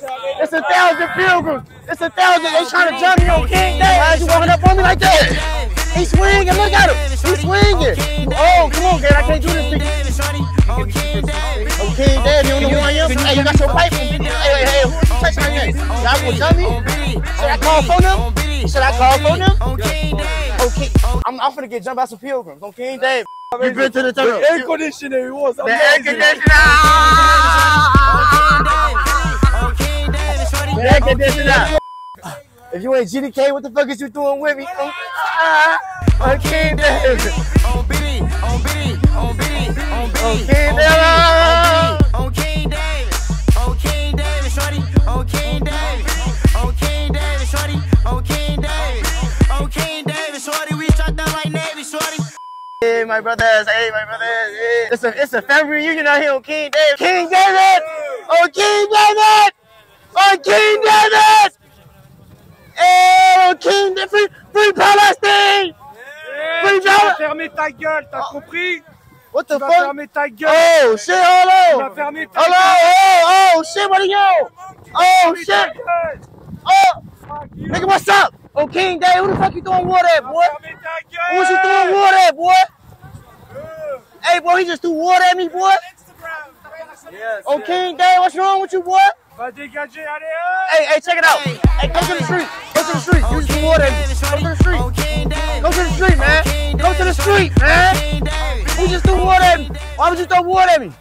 It's a thousand pilgrims. It's a thousand. They trying to jump me on King Day. Why is you walking up on me like that? He swinging. Look at him. He swinging. Oh, come on, man. Oh, I can't do this to you. Oh, King Day, oh, you don't know who I am? Hey, you got your pipe. Hey, hey, hey, who you touching my name? Y'all gonna jump me? Should I call for them? Should I call for them? Okay. I'm, I'm finna get jumped by some pilgrims on King Day. You been to the tunnel. The air conditioning was The air amazing. Conditioner. The air conditioner. If you ain't GDK, what the fuck is you doing with me? Oh, ah, on King David. On King David. Hey, my brothers. Hey, my brothers. Hey. It's a it's a family reunion out here on King David. King David. On King David. On King David. Hey, on King David. Free, free Palestine. Free Tu vas Palestine. fermer ta gueule, t'as oh. compris What Tu the vas fuck? fermer ta gueule. Oh shit! Hold Tu vas fermer ta Hold on. Oh, oh shit! What are you? Oh shit! Oh, nigga, what's up? Oh, King Day, who the fuck you throwing water at, boy? Fermez ta gueule. Who you throwing water at, boy? Hey, boy, he just threw water at me, boy. Yes, Oh. King Day, what's wrong with you, boy? Va dégager, allez, hop. Hey, hey, check it out. Hey, go to the street. Go to the street. You just threw water. Go to the street. Go to the street, man. Go to the street, man. Who just threw water at me? Why would you throw water at me?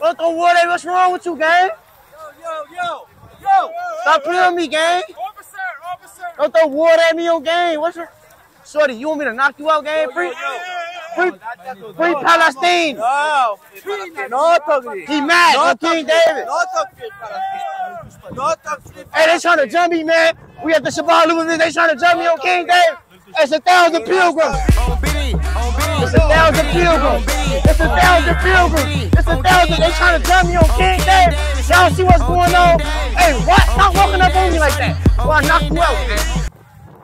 Don't throw water at me. What's wrong with you, gang? Yo, yo, yo. Yo. Stop playing on me, gang. Officer, officer. Don't throw water at me on game. What's your... Shorty, you want me to knock you out, gang? Free, free, free Palestine. No, no toques. He mad on King David. No Palestine. No toques. Hey, they trying to jump me, man. We at the Chabad Lubavitch. They trying to jump me on King David. It's a thousand pilgrims. It's a thousand pilgrims. It's a thousand pilgrims. It's a thousand. They trying to jump me on King David. Y'all see what's going on? Hey, what? Stop walking up on me like that. Or I knock you out, man.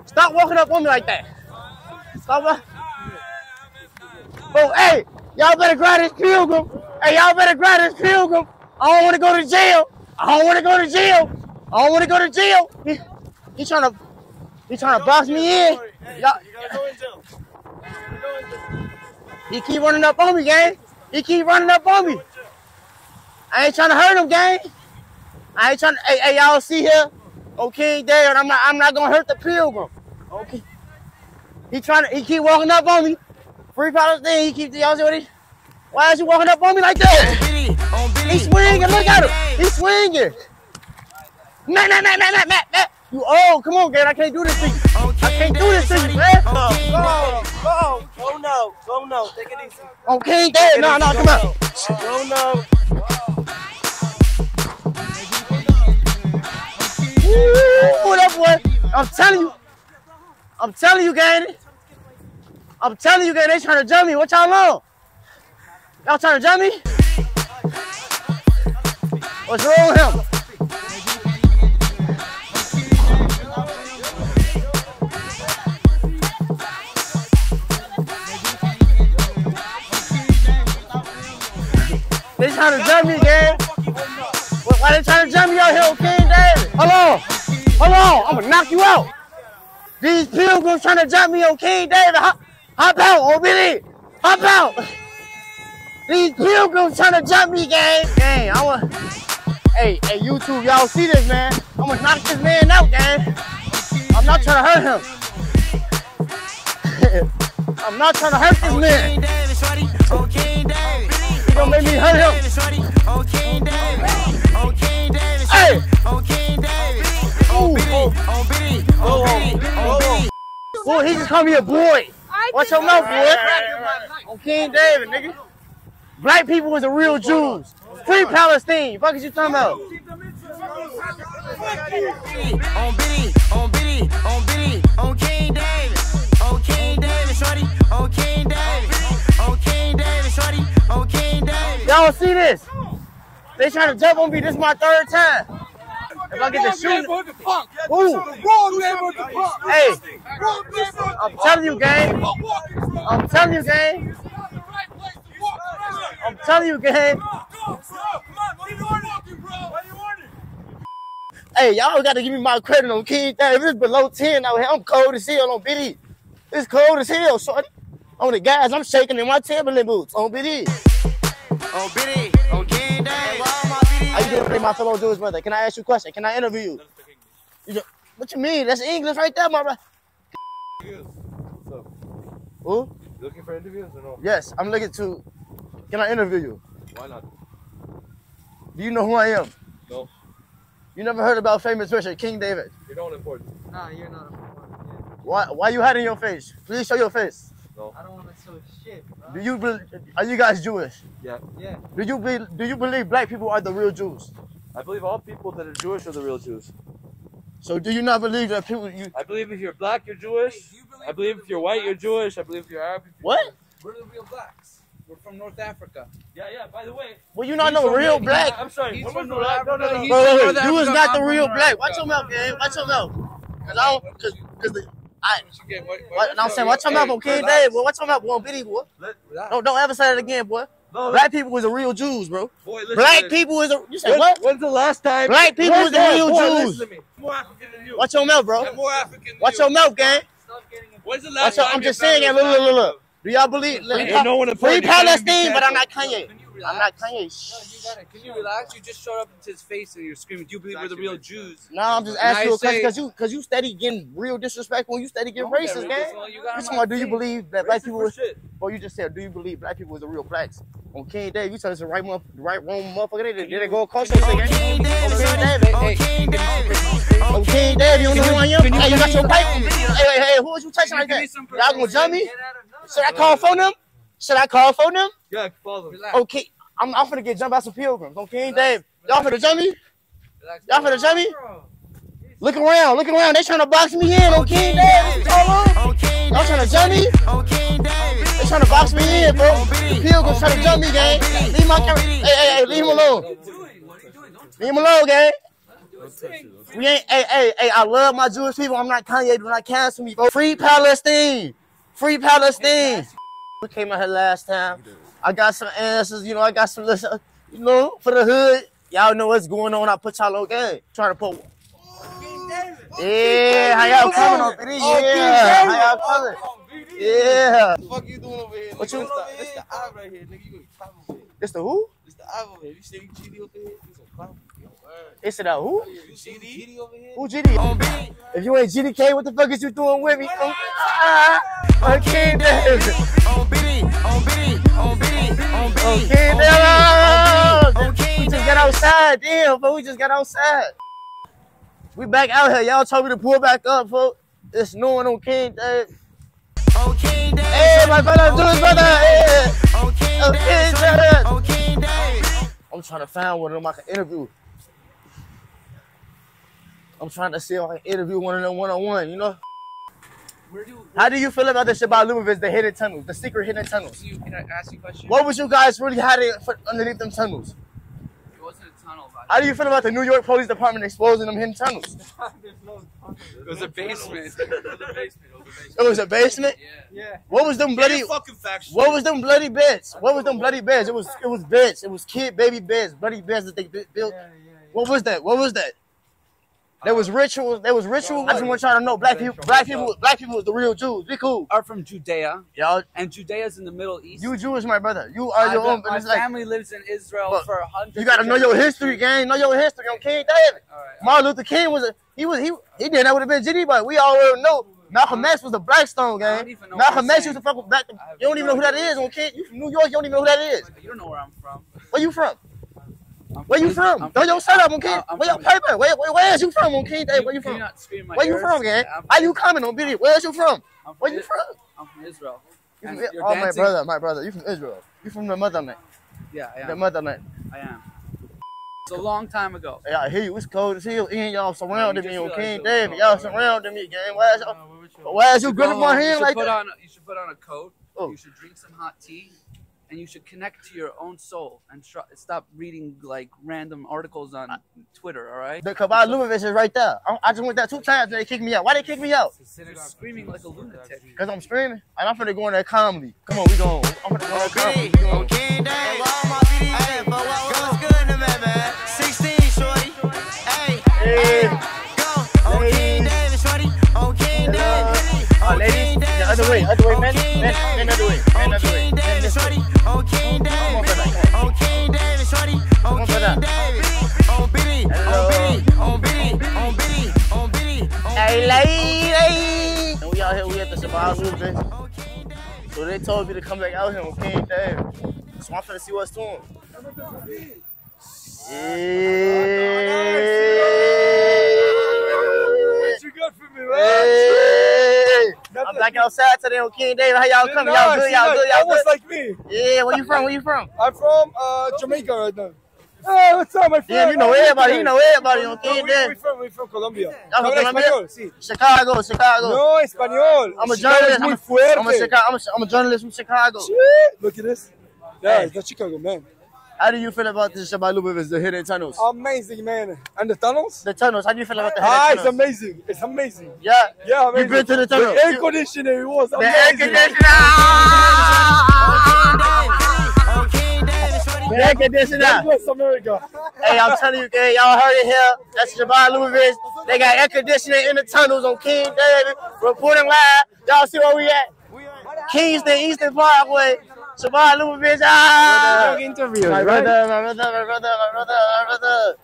Stop walking up on me like that. Stop. wa- Oh, hey, y'all better grab this pilgrim. Hey, y'all better grab this pilgrim. I don't want to go to jail. I don't want to go to jail. I don't want to go to jail. He, he trying to, he trying to box me in. Y'all, go in jail. Go in jail. he keep running up on me, gang. He keep running up on me. I ain't trying to hurt him, gang. I ain't trying to. Hey, hey, y'all see here? Oh, okay, there. I'm not. I'm not gonna hurt the pilgrim. Okay. He trying to. He keep walking up on me. Free Palestine. He keep. Y'all see what? Why is he walking up on me like that? On Billy. He swinging. Look at him. He swinging. Matt, Matt, Matt, Matt, Matt, Matt, Matt. You old. Come on, gang. I can't do this to you. I can't do this to you, man. Go, go, go no, go no. Take it easy. Okay, there. No, no, come on. Go no. Ooh, that boy. I'm telling you. I'm telling you, gang. I'm telling you, gang. They trying to jump me. What y'all on? Y'all trying to jump me? What's wrong with him? They trying to jump me, gang. Why they trying to jump me out here King David? Hold on. Hold on. I'm gonna knock you out. These pilgrims trying to jump me on King David. Hop, hop out, oh Hop out. These pilgrims trying to jump me, gang. Gang, I want. Hey, hey, YouTube, y'all see this, man? I'm gonna knock this man out, gang. I'm not trying to hurt him. I'm not trying to hurt this man. He gonna make me hurt him. Hey! Ooh, oh. Boy, he just called me a boy. Watch your mouth, boy. On King David, nigga. Black people was the real Jews. Free Palestine. Fuck is you talking about? On Biddy, on Biddy, on Biddy, on King David, on King David, shorty, on King David, on King David, shorty, on King David. Y'all see this? They trying to jump on me. This is my third time. If I get the shoot, Ooh. Hey, I'm telling you, gang. I'm telling you, gang. I'm telling you, gang. hey, y'all got to give me my credit on King Dave. If it's below 10 out here, I'm cold as hell on BD. It's cold as hell, shorty. On the guys, I'm shaking in my Timberland boots on BD. On Biddy, my How you BD. doing today, my fellow Jewish brother? Can I ask you a question? Can I interview you? You don't- What you mean? That's English right there, my brother. What's up? Who? You looking for interviews or no? Yes, I'm looking to. Can I interview you? Why not? Do you know who I am? No. You never heard about famous Richard King David? You're not important. Nah, you're not a one. Why? Why you hiding your face? Please show your face. Yeah. I don't want to show shit, bro. Do you? Be, are you guys Jewish? Yeah. Yeah. Do you be, Do you believe black people are the real Jews? I believe all people that are Jewish are the real Jews. So do you not believe that people? You I believe if you're black, you're Jewish. I believe if you're white, you're Jewish. I believe if you're Arab. You're what? We're the real blacks. We're from North Africa. Yeah, yeah. By the way, Well, you not he's no real North- black. I'm sorry. He's from was North the- no, no, Africa. no. He's Wait, wait, from You was not the I'm real black. North Watch your mouth, gang. Watch your mouth. Cause I don't, cause, cause the, I, what, and I'm saying, watch your mouth on King David, boy. Watch your mouth on Biddy, boy. Relax. Don't, don't ever say that again, boy. No, Black people was the real Jews, bro. boy, Black people is a, you say When- what? When's the last time? Black people When's is the real Boy, Jews. Listen to me. More African than you. Watch your mouth, bro. I'm more African than Watch you. your mouth, gang. Stop getting it. When's the Watch last your, time I'm just saying, look, look, look, look. Do y'all believe, Ain't free, no one free important. You can't be Palestine, but I'm not canceled. Kanye. Can I'm not Kanye. No, you got it. Can you relax? You just showed up into his face and you're screaming. Do you believe we're the real Jews? No, I'm just asking you a question because you, cause you steady getting real disrespectful. You steady getting racist, that gang. Well, you got Which one do you believe that black people for shit. Well, you just said, do you believe black people was the real blacks? On King David, you said it's the right one, the right wrong motherfucker. They did they go across your On gang? King On David. King David. On King David. On King David, you don't know who I am? Hey, you got your you- pipe? Hey, hey, hey, who is you touching like that? Y'all gonna jump me? Get out of- no, Should I call for them? Should I call for them? Yeah, follow. Relax. Okay, I'm, I'm finna get jumped by some pilgrims. On King David. Y'all finna jump me? Y'all finna jump me? Look around, look around. They trying to box me in on King David. On. On King Y'all trying to jump me? On King David. They trying to box me in, bro. Pilgrims trying to jump me, gang. Leave my camera. Hey, hey, hey, leave him alone. What are you doing? What are you doing? Don't Leave him alone, gang. do a thing. We ain't, hey, hey, hey, I love my Jewish people. I'm not Kanye. Do not cancel me, bro. Free Palestine. Free Palestine. We came out here last time. I got some answers, you know, I got some, listen, you know, for the hood. Y'all know what's going on. I put y'all on game. Trying to put. Yeah, how y'all coming on video? Yeah, how y'all coming? Yeah. fuck you doing over here? What nigga? you- This the, this the eye right here, nigga. You gonna climb over here. This the who? This the eye over here. You see GD over here? You gonna climb. Yo, word. It's it out who? You see GD over here? Who GD? If you ain't GDK, what the fuck is you doing with me? Oh, ah, I can't. On Biddy. On Biddy. On Biddy. On Biddy. On now. Biddy. On We just got outside, damn, but we just got outside. We back out here. Y'all told me to pull back up, folks. It's snowing on King Day. On King David. Hey, my brother, do his brother. Hey. On King On. King David. On King David. I'm trying to find one of them I can interview. I'm trying to see if I can interview one of them one on one, you know? Where do How do you feel about this shit about Lubavitch, the hidden tunnels, the secret hidden tunnels? you can I ask you a question? What was you guys really hiding underneath them tunnels? It wasn't a tunnel, but How do you feel about the New York Police Department exposing them hidden tunnels? it was a basement. It was a basement. yeah. Yeah. What was them bloody? fucking factual. What was them bloody beds? What was them bloody beds? It was it was beds. It was kid baby beds, bloody beds that they bu- built. What was that? What was that? There was rituals. There was rituals. I just want y'all to know, black people, black people, black people was the real Jews. Be cool, Are from Judea, y'all. and Judea's in the Middle East. You Jewish, my brother. You are your own. my family lives in Israel for hundreds. you gotta know your history, gang. Know your history on King David. All right. Martin Luther King was a he was he he did that would have been but we already know Malcolm X was a Blackstone gang. Malcolm X used to fuck with black. You don't even know who that is on King. You from New York? You don't even know who that is. You don't know where I'm from. Where you from? Where you from? I'm Don't yo shut up King. I'm- Where your paper? Where, where where is you from on King Day? Where you from? Where you from, gang? How you coming on video? Where's you from? Where you from? I'm from Israel. You from, oh my brother, my brother. You from Israel? You from the motherland? Yeah, I The am. motherland. I am. It's a long time ago. Hey, I hear you. It's cold as hell. And y'all surrounded me King it David. y'all surrounded me, gang. Why is y'all, why is you gripping my hand should like put that? on. You should put on a coat. Oh. You should drink some hot tea, and you should connect to your own soul and tr- stop reading like random articles on Twitter. All right? The Chabad Lubavitch is right there. I, I, just went there two times and they kicked me out. Why they kicked me out? You're screaming like a lunatic. Cause I'm screaming and I'm finna go in there calmly. Come on, we go. I'm finna go okay, go. okay, dang. Hey, what's good in man, man? 16, shorty. Hey, hey. go. Okay, David, shorty. Okay, David. Uh, uh ladies, the other way, other way, man. Man, man, other way, man, other way. Man, other way. Man, other way. King David. King David, shorty. King. David. On Biddy. On Biddy. On Biddy. On Biddy. On Biddy. Hey, lady. And we out here, we at the Shabazz King David. So they told me to come back out here on King Dave. So I'm finna see what's to him. Yeah. You got for me, Hey. I'm back outside today on King David. How y'all coming? Y'all good? Y'all good? Y'all Almost like me. Yeah, where you from? Where you from? I'm from uh, Jamaica right now. Hey, what's up, my friend? Yeah, you know everybody. You know everybody on King we, we from, we from Colombia. from Habla Colombia? sí. Chicago, Chicago. No, español. I'm a journalist. I'm a. I'm a. I'm a, I'm a journalist from Chicago. Shit. Look at this. Yeah, Hey. it's not Chicago, man. How do you feel about the Chabad Lubavitch, the hidden tunnels? Amazing, man. And the tunnels? The tunnels. How do you feel about the hidden Ah, it's amazing. It's amazing. Yeah. Yeah, amazing. been to the tunnel? The air conditioning it was The air amazing. conditioner. King David, shorty. The air conditioner. West America. Hey, I'm telling you, gang, y'all heard it here. That's Chabad Lubavitch. They got air conditioning in the tunnels on King David. Reporting live. Y'all see where we at? Kingston, Eastern Parkway. Chabad Lubavitch. Ah! interview. My brother, my brother, my brother, my brother, my brother.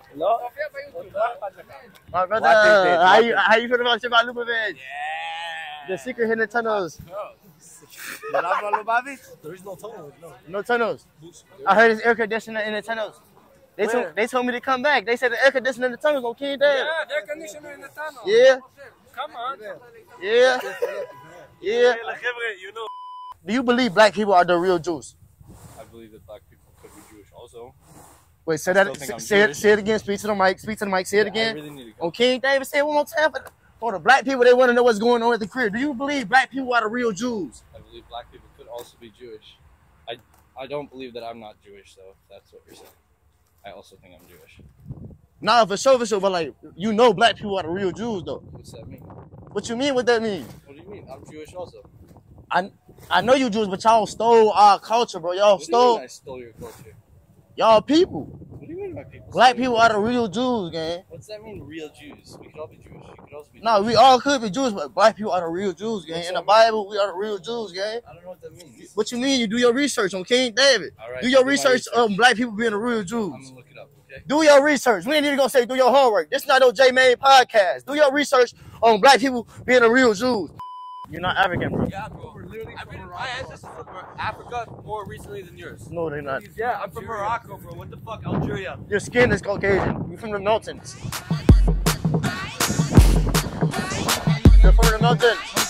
My brother, how you, how you feel about Chabad Lubavitch? The secret hidden tunnels. There is no tunnel. No. No tunnels. I heard it's air conditioner in the tunnels. They told, they told me to come back. They said the air conditioner in the tunnels on King David. air conditioner in the tunnel. Yeah, Come on. yeah, yeah. You know. Do you believe black people are the real Jews? I believe that black people could be Jewish also. Wait, say that. still Say it, say it again. Speak to the mic. Speak to the mic. Say it I again. really need to go. On King David, say it one more time. For the, for the black people, they want to know what's going on at the crib. Do you believe black people are the real Jews? I believe black people could also be Jewish. I I don't believe that I'm not Jewish though. If that's what you're saying. I also think I'm Jewish. Nah, for sure, for sure. But like, you know, black people are the real Jews, though. What's that mean? What you mean? What that mean? What do you mean? I'm Jewish also. I I know you Jews, but y'all stole our culture, bro. Y'all What do you mean stole I stole your culture? y'all people. What do you mean by people? Black people are the real Jews, gang. What's that mean? Real Jews? We could all be Jewish. You could also be. No, Jewish. we all could be Jews, but black people are the real Jews, gang. What's In the mean? Bible, we are the real Jews, gang. I don't know what that means. What you mean? You do your research on King David. All right, Do your I'll my research on black people being the real Jews. I'm gonna look it up. Okay. Do your research. We ain't even gonna say do your homework. This is not no J Main podcast. Do your research on black people being the real Jews. You're not African, bro. Yeah, bro. I've been, my ancestors from Africa more recently than yours. No, they're not. Yeah, I'm from Morocco, bro. What the fuck, Algeria? Your skin is Caucasian. You're from the mountains. You're from the mountains.